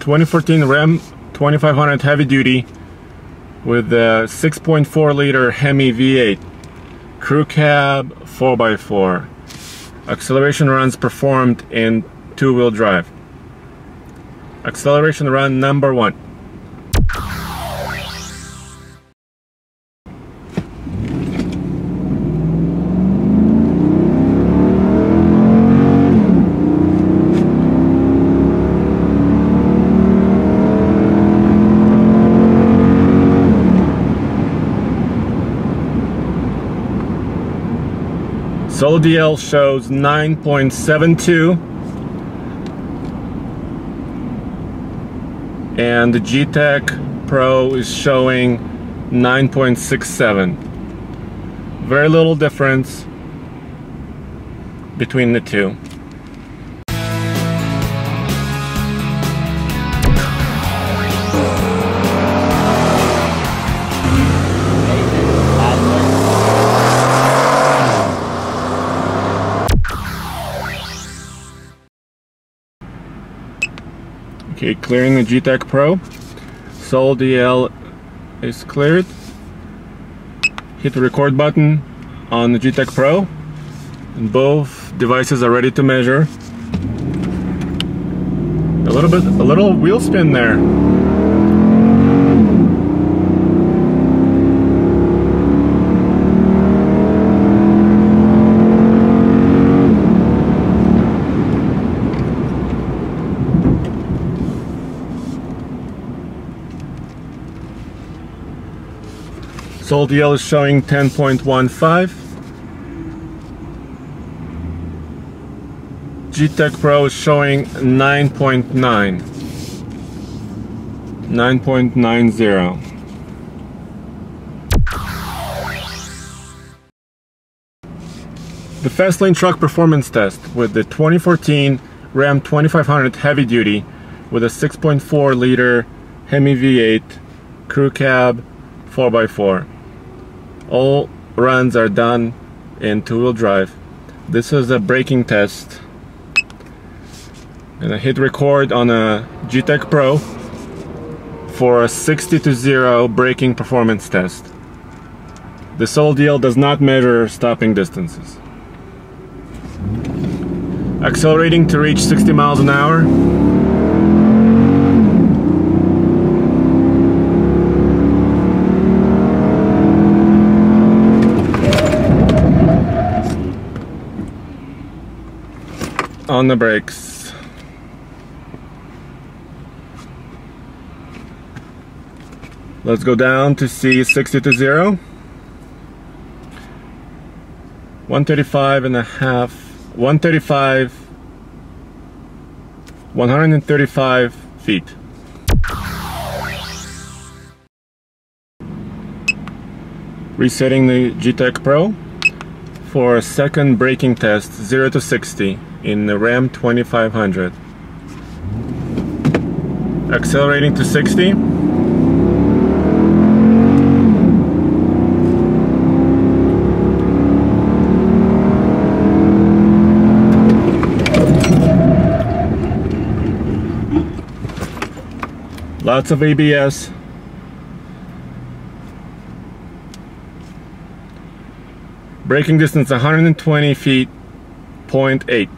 2014 Ram 2500 heavy duty with the 6.4 liter Hemi V8 crew cab 4x4 acceleration runs performed in two-wheel drive. Acceleration run number one Solo DL shows 9.72 and the G-Tech Pro is showing 9.67 very little difference between the two Okay, clearing the G-Tech Pro. Solo DL is cleared. Hit the record button on the G-Tech Pro. And both devices are ready to measure. A little bit, a little wheel spin there. Solo DL is showing 10.15. G-Tech Pro is showing 9.9. 9.90. The Fast Lane Truck Performance Test with the 2014 Ram 2500 Heavy Duty with a 6.4 liter Hemi V8 crew cab 4x4 all runs are done in two-wheel drive. This is a braking test. And I hit record on a G-Tech Pro for a 60 to 0 braking performance test. The Solo DL does not measure stopping distances. Accelerating to reach 60 miles an hour on the brakes. Let's go down to C60 to 0. 135 and a half, 135, 135 feet. Resetting the G-Tech Pro for a second braking test 0 to 60 in the Ram 2500 accelerating to 60 lots of ABS braking distance 120 feet 0.8